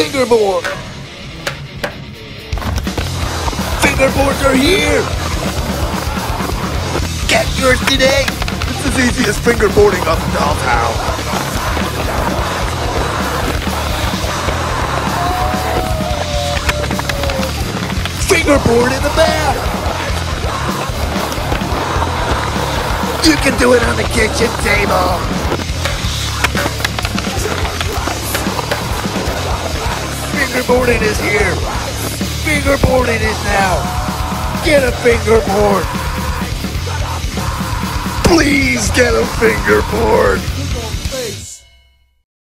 Fingerboard! Fingerboards are here! Get yours today! It's as easy as fingerboarding up downtown. Fingerboard in the back! You can do it on the kitchen table! Fingerboarding is here! Fingerboarding is now! Get a fingerboard! Please get a fingerboard!